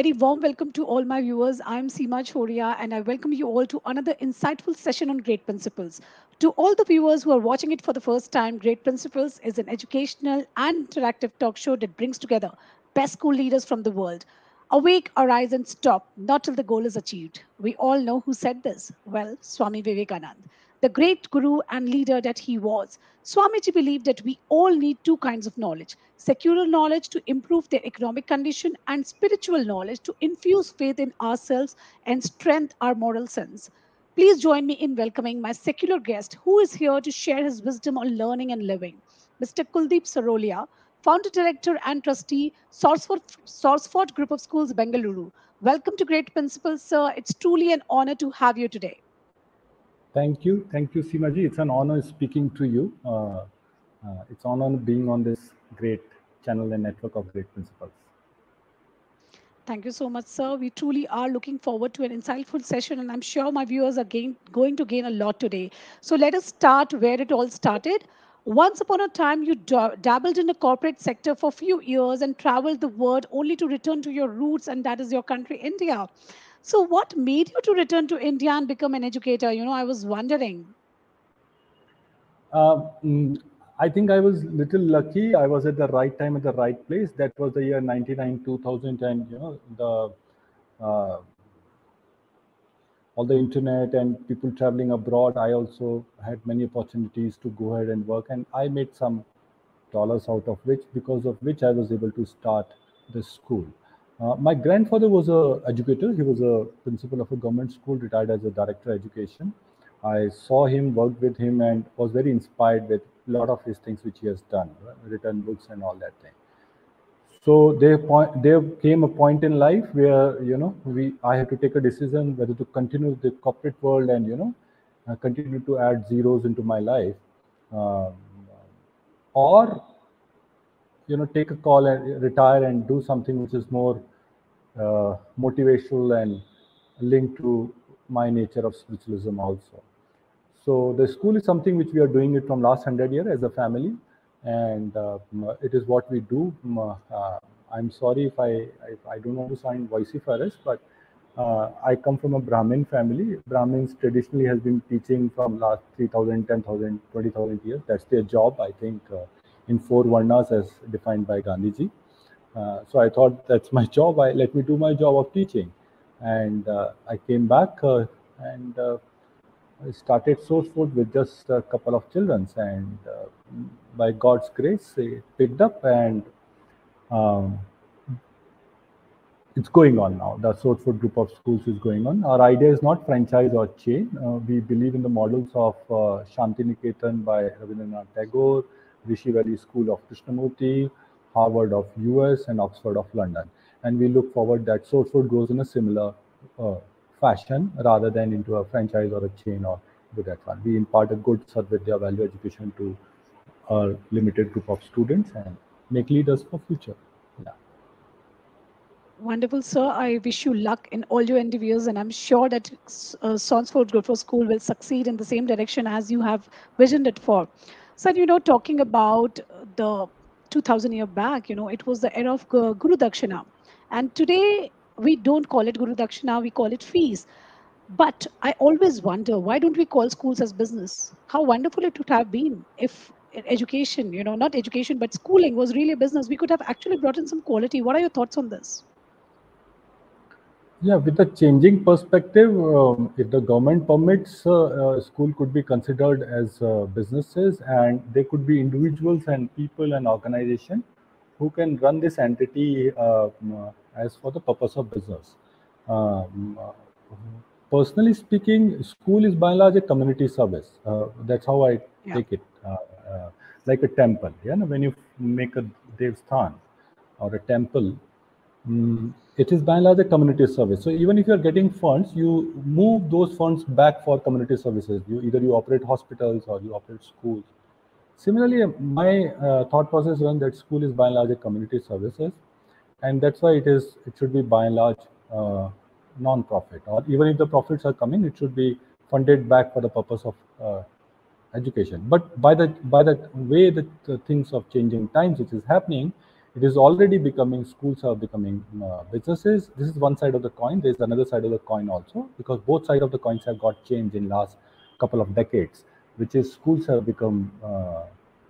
very warm welcome to all my viewers. I'm Seema Chhoriya and I welcome you all to another insightful session on Great Principals. To all the viewers who are watching it for the first time, Great Principals is an educational and interactive talk show that brings together best school leaders from the world. Awake, arise and stop, not till the goal is achieved. We all know who said this. Well, Swami Vivekananda the great guru and leader that he was, Swamiji believed that we all need two kinds of knowledge secular knowledge to improve their economic condition, and spiritual knowledge to infuse faith in ourselves and strengthen our moral sense. Please join me in welcoming my secular guest who is here to share his wisdom on learning and living, Mr. Kuldeep Surolia, founder, director, and trustee, Sorsfort, Sorsfort Group of Schools, Bengaluru. Welcome to Great Principals, sir. It's truly an honor to have you today. Thank you. Thank you, Seemaji. It's an honor speaking to you. Uh, uh, it's an honor being on this great channel and network of great principals. Thank you so much, sir. We truly are looking forward to an insightful session, and I'm sure my viewers are gain, going to gain a lot today. So let us start where it all started. Once upon a time, you dabbled in the corporate sector for a few years and traveled the world only to return to your roots, and that is your country, India. So, what made you to return to India and become an educator? You know, I was wondering. Uh, I think I was little lucky. I was at the right time at the right place. That was the year 99, 2000, and you know the uh, all the internet and people traveling abroad. I also had many opportunities to go ahead and work, and I made some dollars out of which, because of which I was able to start the school. Uh, my grandfather was a educator. He was a principal of a government school, retired as a director of education. I saw him, worked with him, and was very inspired with lot of his things which he has done, right? written books and all that thing. So there, point, there came a point in life where you know we I had to take a decision whether to continue the corporate world and you know uh, continue to add zeros into my life, um, or you know take a call and retire and do something which is more uh, motivational and linked to my nature of spiritualism also. So the school is something which we are doing it from last hundred year as a family, and uh, it is what we do. Uh, I'm sorry if I if I don't want to sound vociferous, but uh, I come from a Brahmin family. Brahmins traditionally has been teaching from last 3,000, 10,000, 20,000 years. That's their job, I think, uh, in four varnas as defined by Gandhiji. Uh, so I thought that's my job. I let me do my job of teaching, and uh, I came back uh, and uh, I started Sorsfort with just a couple of children, and uh, by God's grace, it picked up and. Um, it's going on now. The Sorsfort group of schools is going on. Our idea is not franchise or chain. Uh, we believe in the models of uh, Shantiniketan by Rabindranath Tagore, Rishi Valley School of Krishnamurti, Harvard of US and Oxford of London. And we look forward that Sorsfort goes in a similar uh, fashion rather than into a franchise or a chain or do that one. We impart a good Sadvidya value education to a limited group of students and make leaders for future. Yeah. Wonderful, sir. I wish you luck in all your endeavors, and I'm sure that uh, of School will succeed in the same direction as you have visioned it for. So, you know, talking about the 2000 year back you know it was the era of guru dakshina and today we don't call it guru dakshina we call it fees. But i always wonder why don't we call schools as business? How wonderful it would have been if education you know not education but schooling was really a business. We could have actually brought in some quality. What are your thoughts on this? Yeah, with a changing perspective, um, if the government permits, uh, uh, school could be considered as uh, businesses, and they could be individuals and people and organization who can run this entity uh, as for the purpose of business. Um, uh, personally speaking, school is by and large a community service. Uh, that's how I yeah. take it, like a temple. Yeah, when you make a devsthan or a temple. Um, it is by and large a community service. So even if you're getting funds, you move those funds back for community services. You either you operate hospitals or you operate schools. Similarly, my uh, thought process runs that school is by and large a community services, and that's why it is it should be by and large uh, non-profit. Or even if the profits are coming, it should be funded back for the purpose of uh, education. But by the by the way that the things of changing times, which is happening, it is already becoming schools are becoming uh, businesses this is one side of the coin there's another side of the coin also because both sides of the coins have got changed in last couple of decades which is schools have become uh,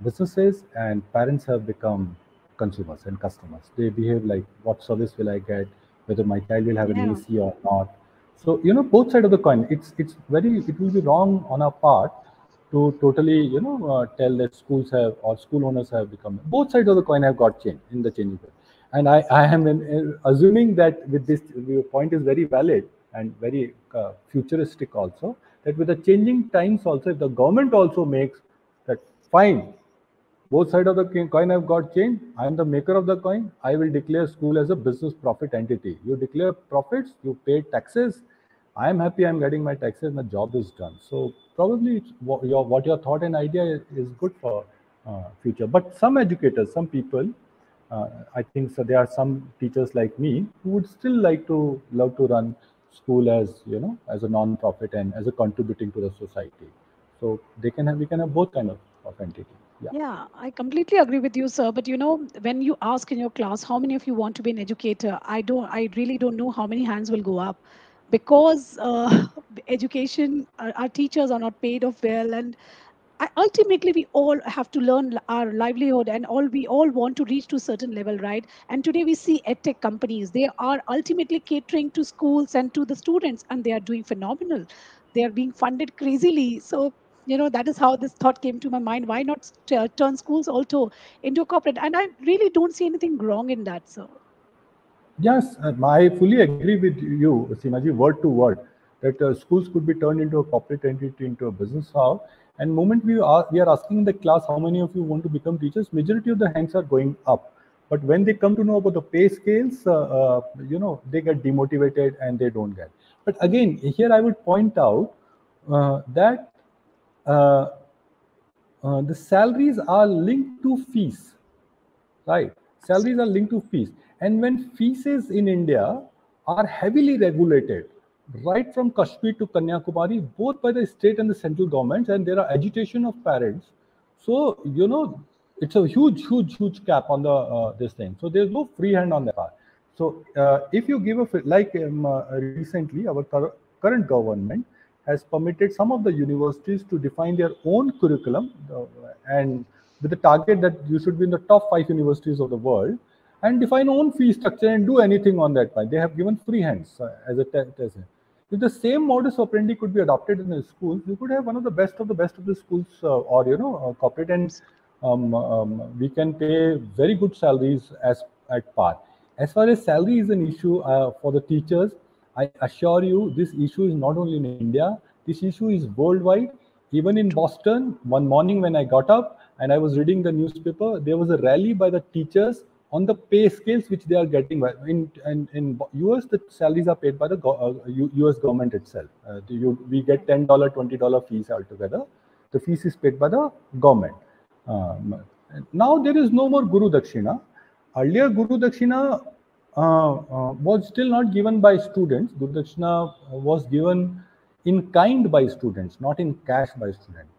businesses and parents have become consumers and customers they behave like what service will i get whether my child will have an Yeah. ac or not so you know both side of the coin it's it's very it will be wrong on our part to totally you know uh, tell that schools have or school owners have become both sides of the coin have got changed in the changing world. and i i am in, in assuming that with this your point is very valid and very uh, futuristic also that with the changing times also if the government also makes that fine both sides of the coin have got changed. I am the maker of the coin. I will declare school as a business profit entity. You declare profits you pay taxes. I am happy i'm getting my taxes my job is done. So probably what your what your thought and idea is, is good for uh, future. But some educators some people uh, i think so there are some teachers like me who would still like to love to run school as you know as a non-profit and as a contributing to the society. So they can have we can have both kind of, of entity yeah. Yeah, I completely agree with you, sir. But you know, when you ask in your class how many of you want to be an educator, I don't, I really don't know how many hands will go up. Because uh, education, our, our teachers are not paid off well, and ultimately we all have to learn our livelihood, and all we all want to reach to a certain level, right? And today we see edtech companies; they are ultimately catering to schools and to the students, and they are doing phenomenal. They are being funded crazily, so you know that is how this thought came to my mind why not st- uh, turn schools also into a corporate and i really don't see anything wrong in that so Yes, uh, I fully agree with you, Seemaji, word to word, that uh, schools could be turned into a corporate entity, into a business hub. And moment we are we are asking in the class how many of you want to become teachers, majority of the hands are going up. But when they come to know about the pay scales, uh, uh, you know, they get demotivated and they don't get. But again, here I would point out uh, that uh, uh, the salaries are linked to fees right? Salaries are linked to fees. And when fees in india are heavily regulated right from kashmir to kanyakumari both by the state and the central governments and there are agitation of parents. So you know it's a huge huge huge cap on the uh, this thing. So there's no free hand on that part. So uh, if you give a like um, uh, recently our cur- current government has permitted some of the universities to define their own curriculum uh, and with the target that you should be in the top five universities of the world and define own fee structure and do anything on that point. They have given free hands uh, as a test. If the same modus operandi could be adopted in the schools, you could have one of the best of the best of the schools uh, or you know uh, corporate and um, um, we can pay very good salaries as at par. As far as salary is an issue uh, for the teachers, I assure you this issue is not only in India, this issue is worldwide. Even in Boston, one morning when I got up and I was reading the newspaper, there was a rally by the teachers on the pay scales which they are getting. In in, in US, the salaries are paid by the go- uh, US government itself. Uh, you, we get ten dollar, twenty dollar fees altogether. The fees is paid by the government. Um, now there is no more Guru Dakshina. Earlier, Guru Dakshina was still not given by students. Gurudakshina was given in kind by students, not in cash by students.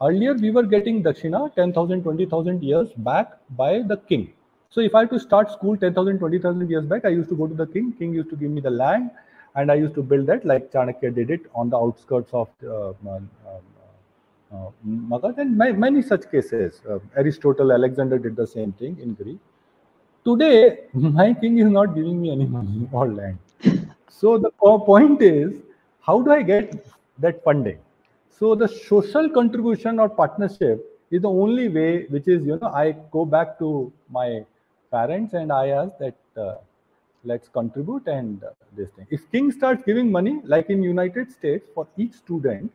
Earlier, we were getting Dakshina 10,000, 20,000 years back by the king. So if I had to start school 10,000, 20,000 years back, I used to go to the king. King used to give me the land and I used to build that like Chanakya did it on the outskirts of uh, um, uh, Magad and ma- many such cases. Uh, Aristotle, Alexander did the same thing in Greece. Today, my king is not giving me any money or land. So the po- point is, how do I get that funding? So the social contribution or partnership is the only way, which is, you know, I go back to my parents and I ask that uh, let's contribute and uh, this thing. If King starts giving money, like in United States, for each student,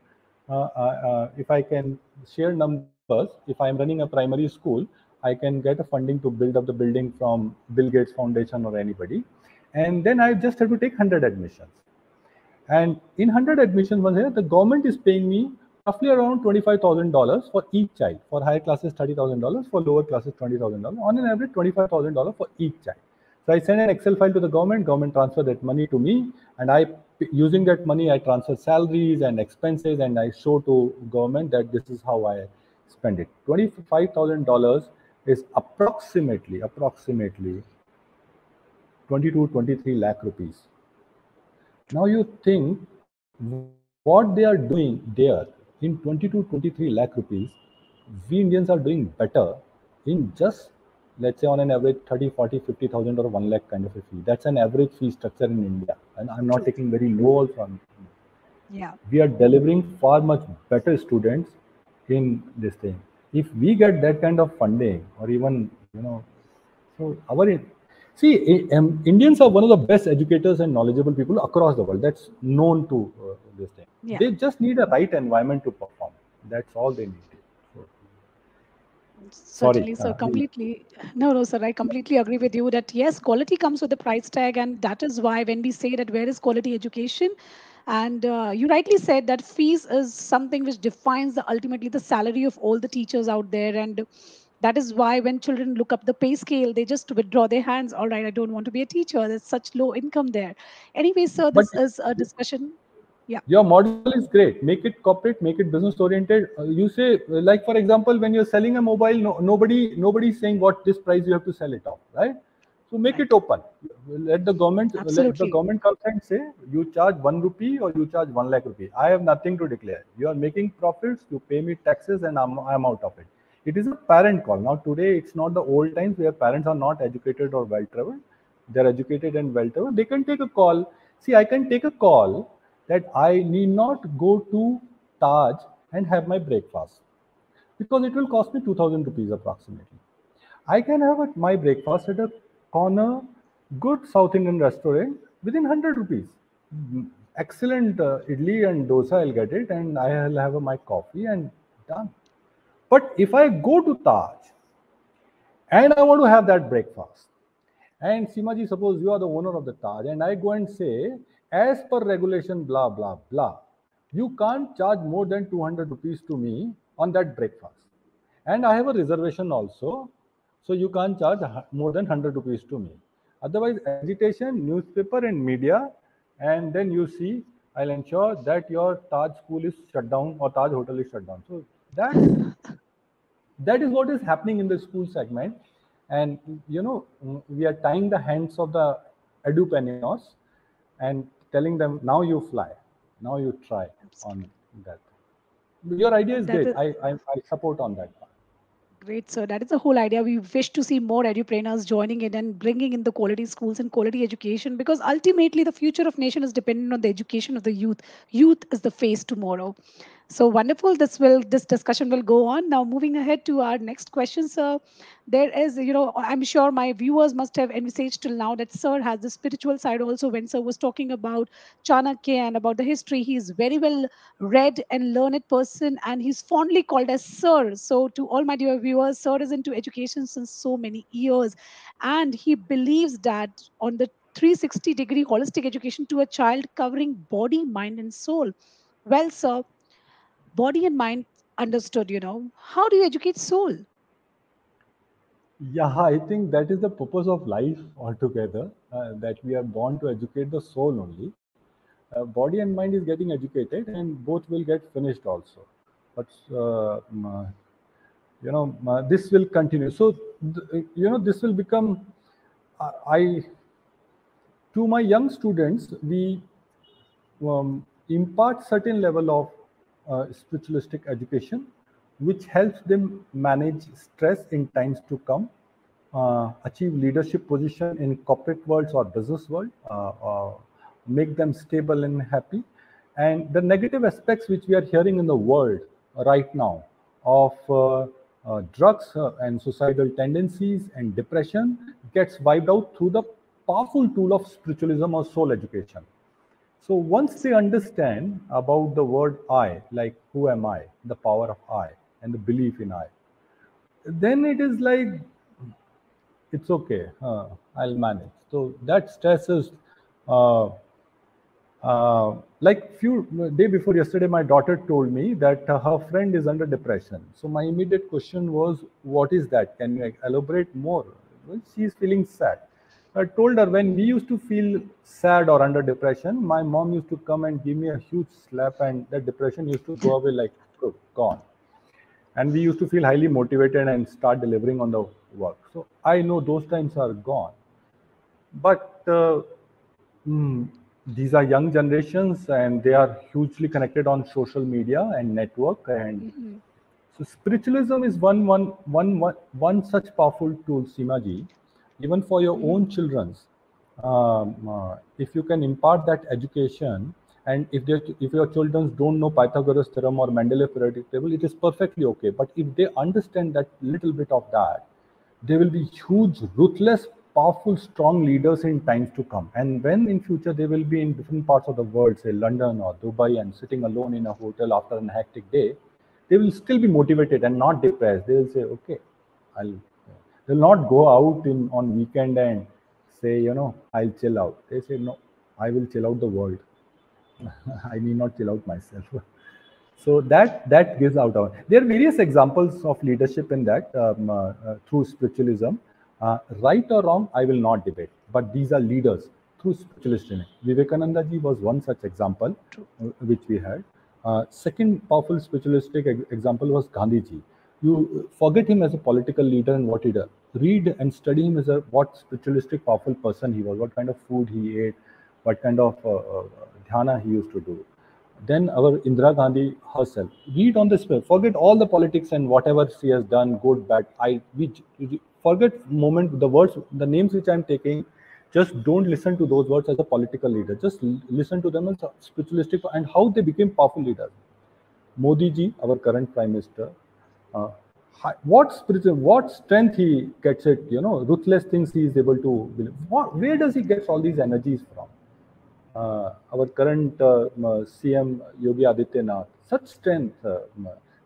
uh, uh, uh, if I can share numbers, if I'm running a primary school, I can get a funding to build up the building from Bill Gates Foundation or anybody, and then I just have to take 100 admissions. And in 100 admissions one year, the government is paying me roughly around $25,000 for each child. For higher classes, $30,000. For lower classes, $20,000. On an average, $25,000 for each child. So I send an Excel file to the government, government transfer that money to me, and I, using that money, I transfer salaries and expenses, and I show to government that this is how I spend it. $25,000 is approximately approximately 22 23 lakh rupees. Now you think what they are doing there in 22 23 lakh rupees we indians are doing better in just let's say on an average 30 40 50000 or 1 lakh kind of a fee. That's an average fee structure in india. And i'm not taking very low also yeah. We are delivering far much better students in this thing if we get that kind of funding or even you know so our see um, indians are one of the best educators and knowledgeable people across the world. That's known to uh, this thing. Yeah. they just need a right environment to perform. That's all they need. Certainly Sorry, sir uh, completely. No no sir i completely agree with you that yes quality comes with a price tag and that is why when we say that where is quality education and uh, you rightly said that fees is something which defines the ultimately the salary of all the teachers out there. And that is why when children look up the pay scale they just withdraw their hands. All right i don't want to be a teacher. There's such low income there. Anyway sir but this is a discussion. Yeah. your model is great. Make it corporate make it business oriented. Uh, you say like for example when you're selling a mobile no, nobody nobody is saying what this price you have to sell it off right so make it open. Let the government let the government come and say you charge 1 rupee or you charge 1 lakh rupee. I have nothing to declare. You are making profits you pay me taxes and i'm, I'm out of it. It is a parent call. Now today it's not the old times where parents are not educated or well traveled they're educated and well traveled they can take a call. See i can take a call that I need not go to Taj and have my breakfast because it will cost me 2000 rupees approximately. I can have a, my breakfast at a corner good South Indian restaurant within 100 rupees. Mm, Excellent uh, idli and dosa, I'll get it, and I'll have a, my coffee and done. But if I go to Taj and I want to have that breakfast, and Seemaji, suppose you are the owner of the Taj, and I go and say, as per regulation, blah, blah, blah, you can't charge more than 200 rupees to me on that breakfast. And I have a reservation also, so you can't charge more than 100 rupees to me. Otherwise, agitation, newspaper, and media, and then you see, I'll ensure that your Taj school is shut down or Taj hotel is shut down. So that's that is what is happening in the school segment. And you know mm, we are tying the hands of the edupreneurs and telling them now you fly. Now you try on that. Your idea is That great. is- I, I i support on that Great, sir. That is the whole idea. We wish to see more edupreneurs joining in and bringing in the quality schools and quality education because ultimately the future of nation is dependent on the education of the youth. Youth is the face tomorrow. So wonderful. This will this discussion will go on. Now moving ahead to our next question, sir. There is, you know, I'm sure my viewers must have envisaged till now that sir has the spiritual side also. When sir was talking about Chanakya and about the history, he is very well read and learned person and he's fondly called as sir so to all my dear viewers sir is into education since so many years and he believes that on the 360 degree holistic education to a child covering body mind and soul well sir body and mind understood you know. How do you educate soul? Yeah i think that is the purpose of life altogether uh, that we are born to educate the soul only. Uh, body and mind is getting educated and both will get finished also. But uh, mm, uh, you know uh, this will continue. So th- you know this will become uh, i to my young students we um, impart certain level of uh, spiritualistic education which helps them manage stress in times to come uh, achieve leadership position in corporate worlds or business world uh, uh, make them stable and happy. And the negative aspects which we are hearing in the world right now of uh, uh, drugs uh, and suicidal tendencies and depression gets wiped out through the powerful tool of spiritualism or soul education so once they understand about the word I, like who am I, the power of I, and the belief in I, then it is like it's okay. Uh, I'll manage. So that stresses. uh, uh, like few day before yesterday. My daughter told me that her friend is under depression. So my immediate question was, "What is that? Can you elaborate more?" Well, she is feeling sad. I told her when we used to feel sad or under depression, my mom used to come and give me a huge slap, and that depression used to go away like oh, gone. and we used to feel highly motivated and start delivering on the work. So I know those times are gone. But uh, mm, these are young generations and they are hugely connected on social media and network and Mhm. so spiritualism is one one one one one such powerful tool Seema even for your own children's um, uh, if you can impart that education and if if your children don't know pythagoras theorem or mendeleev periodic table it is perfectly okay. But if they understand that little bit of that they will be huge ruthless powerful strong leaders in times to come. And when in future they will be in different parts of the world say london or dubai and sitting alone in a hotel after a hectic day they will still be motivated and not depressed. They will say okay i'll they'll not go out in on weekend and say you know i'll chill out. They say no i will chill out the world. I need not chill out myself. So that that gives out our there are various examples of leadership in that um, uh, uh, through spiritualism. Uh, right or wrong i will not debate. But these are leaders through spiritualism vivekananda ji was one such example uh, which we had. Uh, second powerful spiritualistic ex- example was gandhi ji you forget him as a political leader and what he did read and study him as a what spiritualistic powerful person he was what kind of food he ate what kind of uh, uh, dhyana he used to do then our Indira Gandhi herself. Read on this. Forget all the politics and whatever she has done, good, bad. I we we- forget moment the words, the names which I'm taking. Just don't listen to those words as a political leader. Just listen to them as spiritualistic and how they became powerful leaders. Modi ji, our current prime minister, uh, what spiritual, what strength he gets it, you know, ruthless things he is able to. believe. What, where does he get all these energies from? uh, our current uh, CM Yogi Adityanath, such strength, uh,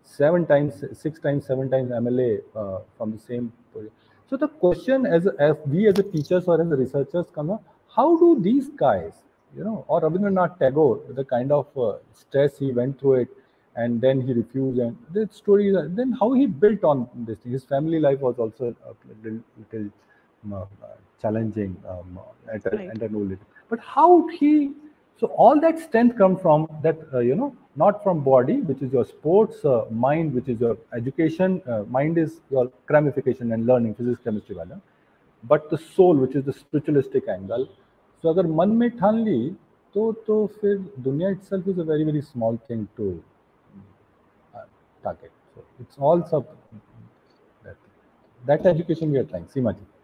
seven times, six times, seven times MLA uh, from the same. So the question, as, as we as a teachers or as researchers come up, how do these guys, you know, or Rabindranath Tagore, the kind of stress he went through it, and then he refused and the story is then how he built on this thing. his family life was also a little, little um, uh, challenging um, at, a, right. at an old age but how he so all that strength come from that uh, you know not from body which is your sports uh, mind which is your education uh, mind is your cramification and learning physics chemistry wala but the soul which is the spiritualistic angle so agar man mein than li to to dunya itself is a very very small thing too target. So it's all sub that, that education we are trying. Seema ji, yeah.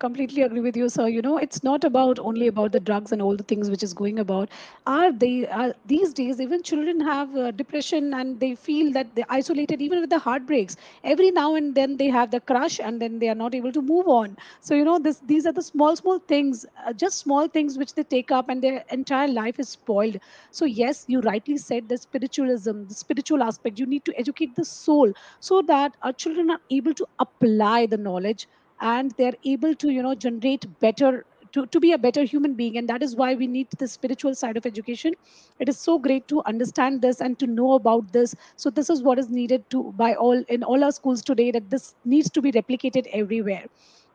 Completely agree with you sir. You know it's not about only about the drugs and all the things which is going about. Are they are these days even children have uh, depression and they feel that they're isolated even with the heartbreaks. Every now and then they have the crush and then they are not able to move on. So you know this these are the small small things uh, just small things which they take up and their entire life is spoiled. So yes you rightly said the spiritualism the spiritual aspect. You need to educate the soul so that our children are able to apply the knowledge and they're able to you know generate better to, to be a better human being. And that is why we need the spiritual side of education. It is so great to understand this and to know about this. So this is what is needed to by all in all our schools today that this needs to be replicated everywhere.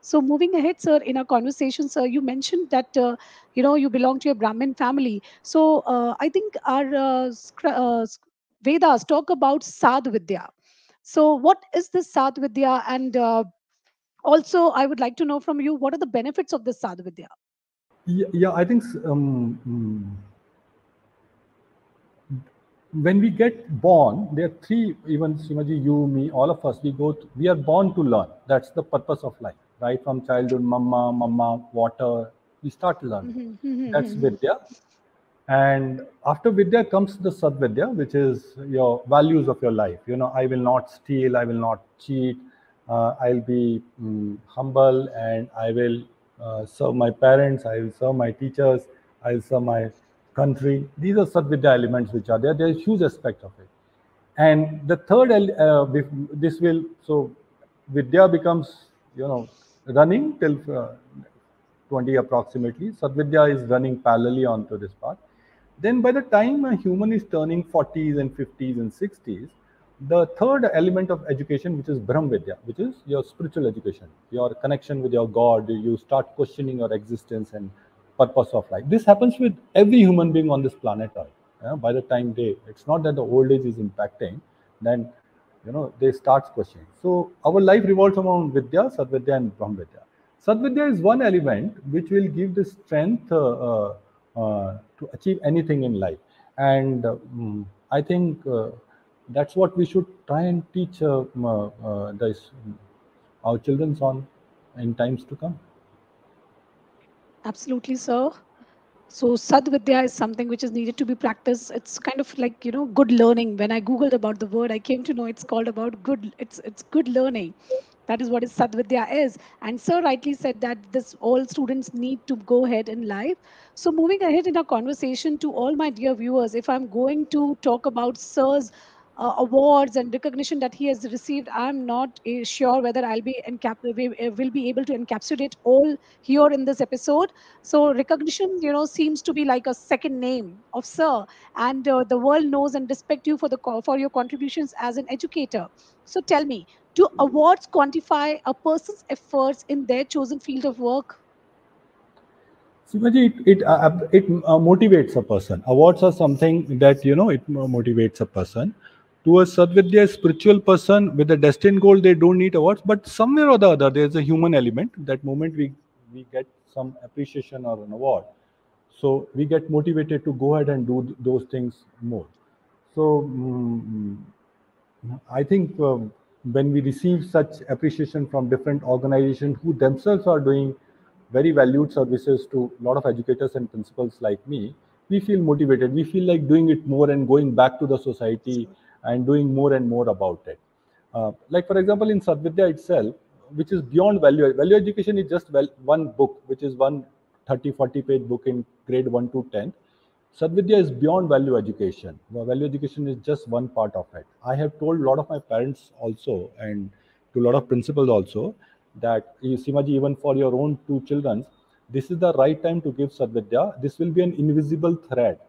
So moving ahead sir in our conversation sir you mentioned that uh, you know you belong to a brahmin family. So uh, i think our uh, uh, vedas talk about Sadvidya. so what is this Sadvidya, and uh, also i would like to know from you what are the benefits of this sadh vidya Yeah, yeah I think um, mm, when we get born, there are three, even Seemaji, you, me, all of us, we go, to, we are born to learn. That's the purpose of life, right? From childhood, mama, mama, water, we start learning. Mhm, mhm, That's mhm. Vidya. And after Vidya comes the Sadvidya, which is your values of your life. You know, I will not steal, I will not cheat, I'll be mm, humble, and I will uh, serve my parents, I will serve my teachers, I'll serve my country. These are Sadvidya elements which are there. There's huge aspect of it. And the third, uh, this will, so Vidya becomes, you know, running till uh, 20 approximately. Sadvidya is running parallelly onto this path. Then by the time a human is turning 40s and 50s and 60s, the third element of education, which is Brahm Vidya, which is your spiritual education, your connection with your God, you start questioning your existence and purpose of life. This happens with every human being on this planet Earth. uh, by the time they, it's not that the old age is impacting, then you know they start questioning so our life revolves around vidya sadvidya and brahmvidya sadvidya is one element which will give the strength uh, uh, uh, to achieve anything in life and um, i think uh, that's what we should try and teach uh, uh, this, our children on in times to come. Absolutely sir. So sadvidya is something which is needed to be practiced. It's kind of like you know good learning. When i googled about the word i came to know it's called about good it's it's good learning. That is what is sadvidya is. And sir rightly said that this all students need to go ahead in life. So moving ahead in our conversation to all my dear viewers if i'm going to talk about sir's uh, awards and recognition that he has received i'm not uh, sure whether i'll be uh, will be able to encapsulate all here in this episode. So recognition you know seems to be like a second name of sir and uh, the world knows and respect you for the for your contributions as an educator. So tell me do awards quantify a person's efforts in their chosen field of work? Seemaji, it it, uh, it uh, motivates a person. Awards are something that you know it motivates a person to a Sadvidya spiritual person with a destined goal, they don't need awards. But somewhere or the other, there's a human element. That moment we we get some appreciation or an award, so we get motivated to go ahead and do th- those things more. So um, I think um, when we receive such appreciation from different organizations who themselves are doing very valued services to a lot of educators and principals like me, we feel motivated. We feel like doing it more and going back to the society and doing more and more about it. Uh, like for example, in Sadvidya itself, which is beyond value, value education is just well, one book, which is one 30, 40 page book in grade 1 to 10. Sadvidya is beyond value education. Value education is just one part of it. I have told a lot of my parents also and to a lot of principals also that Seemaji, even for your own two children, this is the right time to give Sadvidya. This will be an invisible thread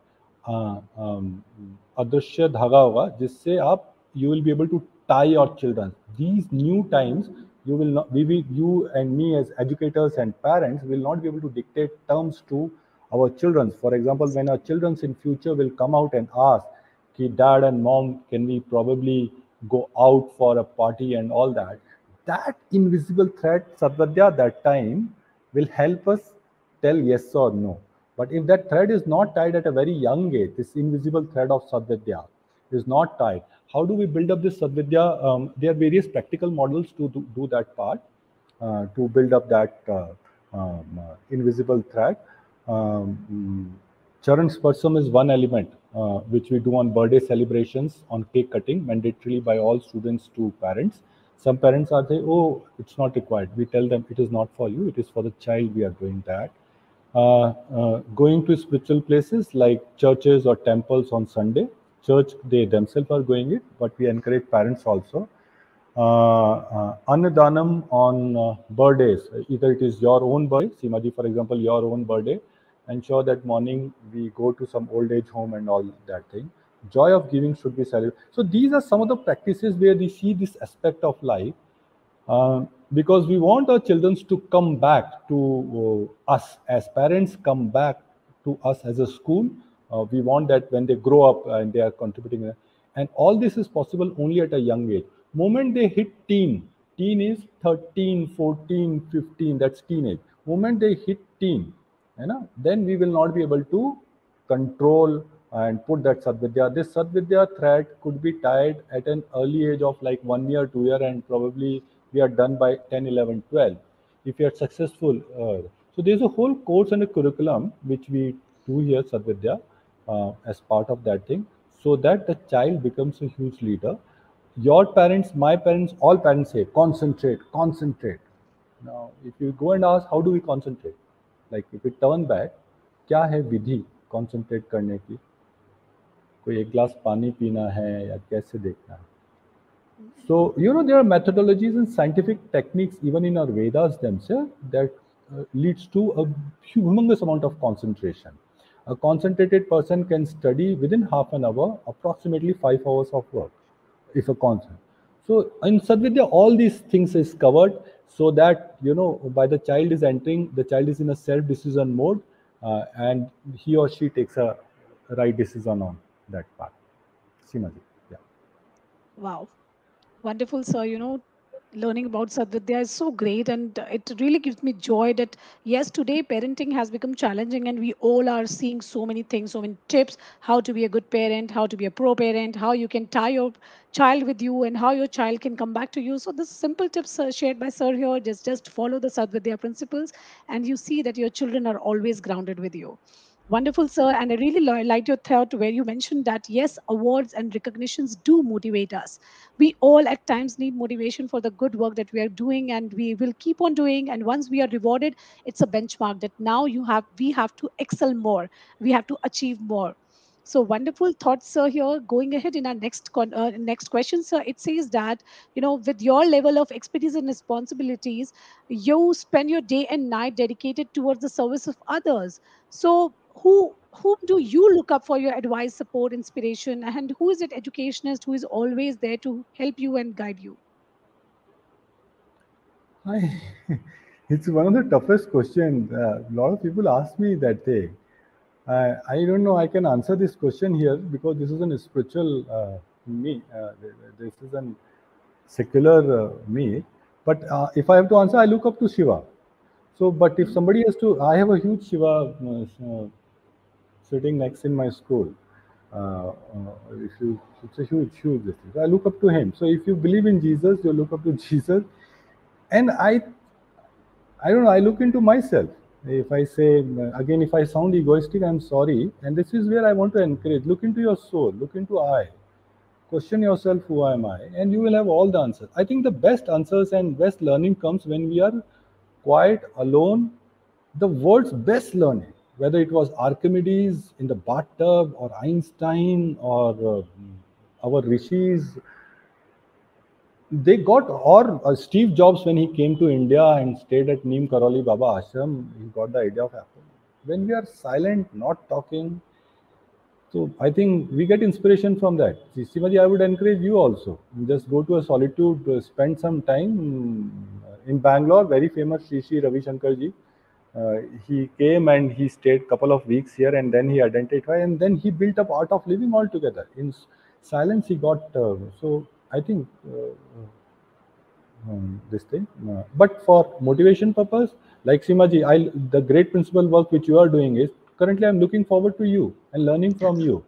adrishya dhaga hoga jisse aap you will be able to tie your children. These new times you will not we will, you and me as educators and parents will not be able to dictate terms to our children. For example when our children in future will come out and ask ki dad and mom can we probably go out for a party and all that? That invisible threat sarvadya that time will help us tell yes or no but if that thread is not tied at a very young age, this invisible thread of Sadvidya is not tied, how do we build up this Sadvidya? Um, there are various practical models to do, do that part, uh, to build up that uh, um, uh, invisible thread. Um, Charan Sparsam is one element uh, which we do on birthday celebrations, on cake cutting, mandatorily by all students to parents. Some parents are saying, oh, it's not required. We tell them it is not for you, it is for the child we are doing that going to spiritual places like churches or temples on Sunday. Church, they themselves are going it, but we encourage parents also. Uh, uh, Annadanam on uh, birthdays, either it is your own birthday, Seemaji, for example, your own birthday, ensure that morning we go to some old age home and all that thing. Joy of giving should be celebrated. So these are some of the practices where we see this aspect of life. Uh, because we want our children to come back to uh, us as parents come back to us as a school. Uh, we want that when they grow up and they are contributing and all this is possible only at a young age. Moment they hit teen teen is 13 14 15 that's teenage. Moment they hit teen you know then we will not be able to control and put that sadvidya this sadvidya threat could be tied at an early age of like one year two year and probably we are done by 10 11 12 if you are successful uh, so there's a whole course and a curriculum which we do here sadvidya uh, as part of that thing so that the child becomes a huge leader your parents my parents all parents say concentrate concentrate now if you go and ask how do we concentrate like if we turn back क्या है विधि concentrate करने की कोई एक glass पानी पीना है या कैसे देखना है so, you know, there are methodologies and scientific techniques, even in our Vedas themselves, that uh, leads to a humongous amount of concentration. A concentrated person can study within half an hour, approximately five hours of work, if a constant. So, in Sadvidya, all these things is covered so that, you know, by the child is entering, the child is in a self decision mode uh, and he or she takes a right decision on that part. Seemaji. Yeah. Wow Wonderful, sir. You know, learning about Sadvidya is so great and it really gives me joy that yes, today parenting has become challenging and we all are seeing so many things, so many tips, how to be a good parent, how to be a pro parent, how you can tie your child with you and how your child can come back to you. So this simple tips shared by sir here, just, just follow the Sadvidya principles and you see that your children are always grounded with you. Wonderful, sir. And I really li- liked your thought where you mentioned that yes, awards and recognitions do motivate us. We all at times need motivation for the good work that we are doing, and we will keep on doing. And once we are rewarded, it's a benchmark that now you have we have to excel more, we have to achieve more. So wonderful thoughts, sir. Here, going ahead in our next uh, next question, sir. It says that you know, with your level of expertise and responsibilities, you spend your day and night dedicated towards the service of others. So, who whom do you look up for your advice, support, inspiration, and who is it educationist who is always there to help you and guide you? I, it's one of the toughest questions. Uh, a lot of people ask me that day. Uh, I don't know. I can answer this question here because this is an spiritual uh, me. Uh, this is an secular uh, me. But uh, if I have to answer, I look up to Shiva. So, but if somebody has to, I have a huge Shiva uh, sitting next in my school. Uh, uh, you, it's a huge, huge thing. I look up to him. So if you believe in Jesus, you look up to Jesus. And I, I don't know. I look into myself. If I say again, if I sound egoistic, I'm sorry. And this is where I want to encourage. Look into your soul. Look into I. Question yourself, who am I? And you will have all the answers. I think the best answers and best learning comes when we are quiet, alone. The world's best learning whether it was Archimedes in the bathtub or Einstein or uh, our rishis, they got, or uh, Steve Jobs when he came to India and stayed at Neem Karoli Baba Ashram, he got the idea of Apple. When we are silent, not talking, so I think we get inspiration from that. Seemaji, I would encourage you also. Just go to a solitude, uh, spend some time in Bangalore. Very famous Sri Sri Ravi Shankar ji uh, he came and he stayed couple of weeks here and then he identified and then he built up art of living altogether. In silence he got uh, so i think uh, um, this thing uh, but for motivation purpose like seemaji i the great principle work which you are doing is currently i'm looking forward to you and learning from you.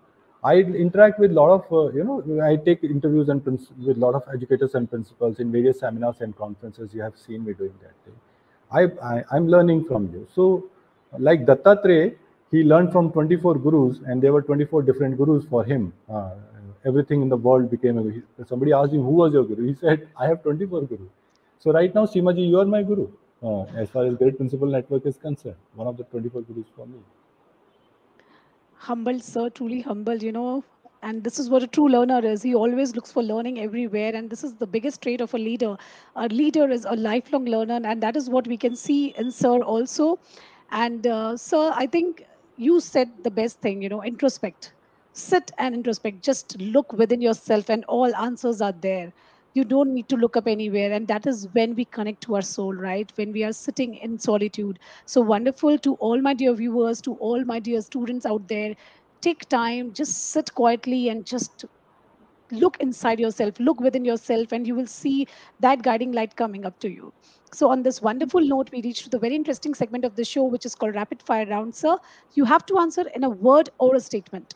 I interact with a lot of uh, you know i take interviews and with a lot of educators and principals in various seminars and conferences. You have seen me doing that thing I, I am learning from you. So, like Dattatreya, he learned from 24 gurus, and there were 24 different gurus for him. Uh, everything in the world became a guru. somebody asked him who was your guru. He said, "I have 24 gurus." So right now, Seemaji, you are my guru uh, as far as Great Principal Network is concerned. One of the 24 gurus for me. Humble, sir, truly humble. You know, and this is what a true learner is. He always looks for learning everywhere. And this is the biggest trait of a leader. A leader is a lifelong learner and that is what we can see in sir also. And uh, sir i think you said the best thing you know introspect. Sit and introspect. Just look within yourself and all answers are there. You don't need to look up anywhere. And that is when we connect to our soul right? When we are sitting in solitude. So wonderful to all my dear viewers to all my dear students out there take time, just sit quietly and just look inside yourself, look within yourself, and you will see that guiding light coming up to you. So, on this wonderful note, we reach to the very interesting segment of the show, which is called Rapid Fire Round. Sir, you have to answer in a word or a statement.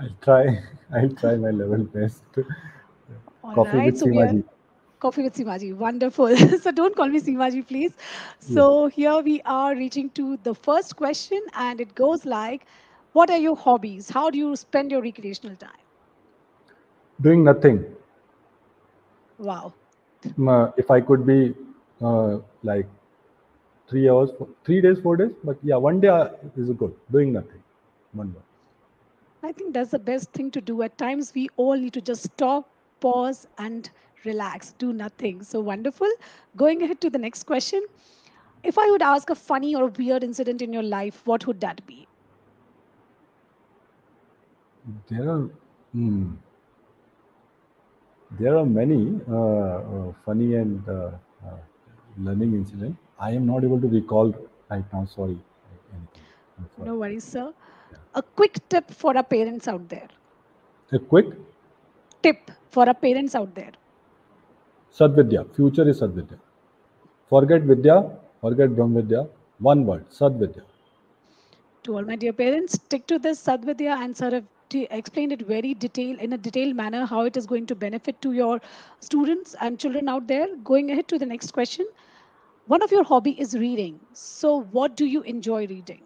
I'll try. I'll try my level best. All Coffee right, with so Seemaji. Coffee with Seemaji. Wonderful. so don't call me Seemaji, please. So yes. here we are reaching to the first question, and it goes like what are your hobbies? How do you spend your recreational time? Doing nothing. Wow. If I could be uh, like three hours, three days, four days, but yeah, one day uh, is good. Doing nothing. One day. I think that's the best thing to do. At times, we all need to just stop, pause, and relax, do nothing. So wonderful. Going ahead to the next question. If I would ask a funny or weird incident in your life, what would that be? There are hmm, there are many uh, uh, funny and uh, uh learning incidents. I am not able to recall right now. Sorry. sorry. No worries, sir. Yeah. A quick tip for our parents out there. A quick tip for our parents out there. Sadvidya. Future is Sadvidya. Forget Vidya, forget Brahmvidya. One word, Sadvidya. To all my dear parents, stick to this Sadvidya and of explained it very detailed in a detailed manner how it is going to benefit to your students and children out there. Going ahead to the next question. One of your hobby is reading. So what do you enjoy reading?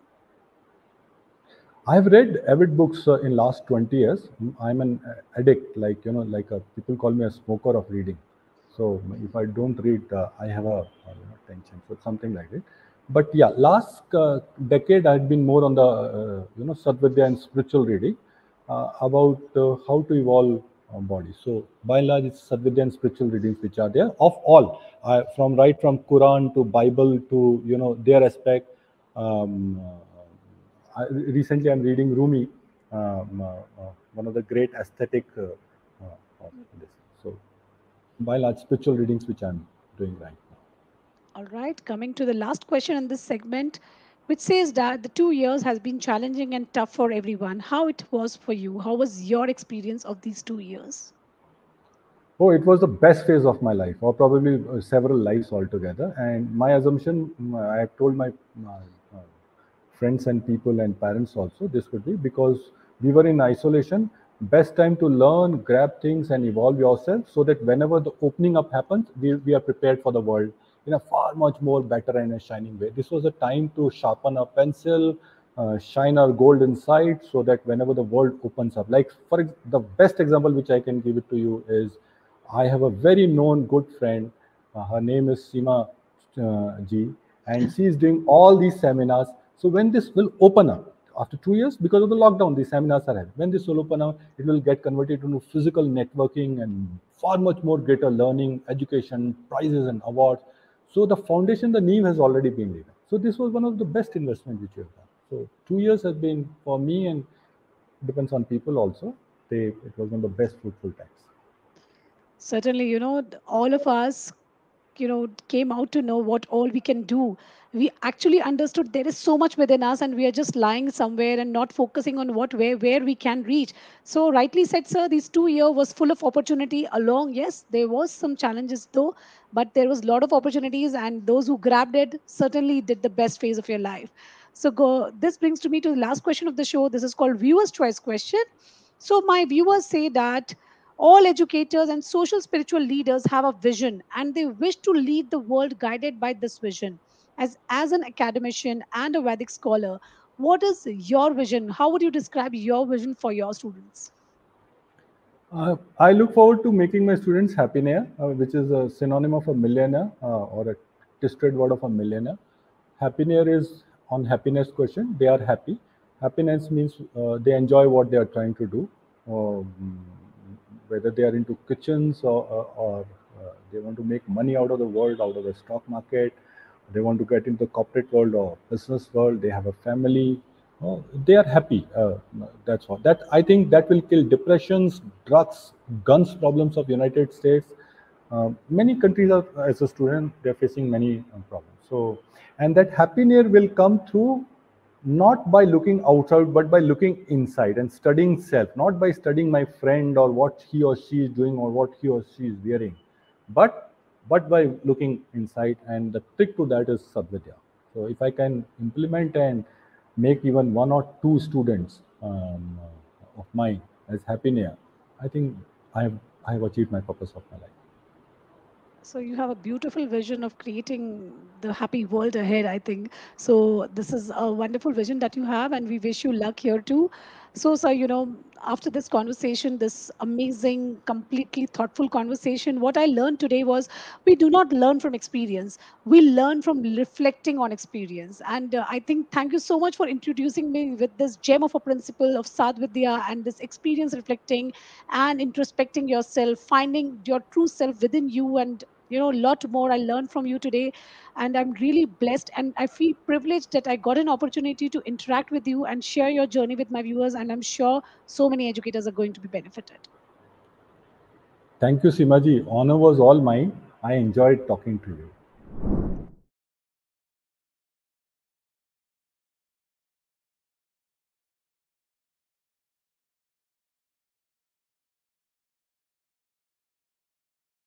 I've read avid books uh, in last 20 years. I'm an addict, like, you know, like a, people call me a smoker of reading. So if I don't read, uh, I have a, you know, tension. So something like it. But yeah, last uh, decade I had been more on the, uh, you know, Sadvidya and spiritual reading uh, about uh, how to evolve body. So by and large, it's Sadvidya and spiritual readings which are there of all, from right from Quran to Bible to, you know, their aspect. Um, I, recently, I'm reading Rumi, um, uh, one of the great aesthetic uh, of this. So, by and large, spiritual readings which I'm doing right now. All right, coming to the last question in this segment, which says that the two years has been challenging and tough for everyone. How it was for you? How was your experience of these two years? Oh, it was the best phase of my life, or probably uh, several lives altogether. And my assumption, I have told my friends and people and parents also this would be because we were in isolation best time to learn grab things and evolve yourself so that whenever the opening up happens we, we are prepared for the world in a far much more better and a shining way this was a time to sharpen our pencil uh, shine our gold inside so that whenever the world opens up like for the best example which i can give it to you is i have a very known good friend uh, her name is Seema uh, ji and she is doing all these seminars so when this will open up after two years, because of the lockdown, these seminars are held. When this will open up, it will get converted into physical networking and far much more greater learning, education, prizes and awards. So the foundation, the name has already been laid. So this was one of the best investments which we have done. So two years has been for me and depends on people also. They it was one of the best fruitful times. Certainly, you know, all of us, you know, came out to know what all we can do we actually understood there is so much within us and we are just lying somewhere and not focusing on what where where we can reach. So rightly said sir these two year was full of opportunity along. Yes there was some challenges though but there was a lot of opportunities and those who grabbed it certainly did the best phase of your life. So go this brings to me to the last question of the show. This is called viewers choice question. So my viewers say that all educators and social spiritual leaders have a vision and they wish to lead the world guided by this vision as as an academician and a Vedic scholar, what is your vision? How would you describe your vision for your students? Uh, I look forward to making my students happy uh, which is a synonym of a millionaire uh, or a twisted word of a millionaire. Happy is on happiness question. They are happy. Happiness means uh, they enjoy what they are trying to do, um, whether they are into kitchens or, or, or uh, they want to make money out of the world, out of the stock market, they want to get into the corporate world or business world. They have a family. Oh, they are happy. Uh, that's all. That i think that will kill depressions drugs guns problems of united states. Uh, many countries are as a student they're facing many uh, problems. So and that happiness will come through not by looking outside but by looking inside and studying self not by studying my friend or what he or she is doing or what he or she is wearing but but by looking inside. And the trick to that is Sadvidya. So if I can implement and make even one or two students um, of mine as happy near, I think I have I have achieved my purpose of my life. So you have a beautiful vision of creating the happy world ahead, I think. So this is a wonderful vision that you have, and we wish you luck here too. So, sir, you know, after this conversation, this amazing, completely thoughtful conversation, what I learned today was we do not learn from experience. We learn from reflecting on experience. And uh, I think thank you so much for introducing me with this gem of a principle of Sadvidya and this experience reflecting and introspecting yourself, finding your true self within you and you know a lot more i learned from you today. And i'm really blessed. And i feel privileged that i got an opportunity to interact with you and share your journey with my viewers. And i'm sure so many educators are going to be benefited. Thank you Seemaji. Honor was all mine. I enjoyed talking to you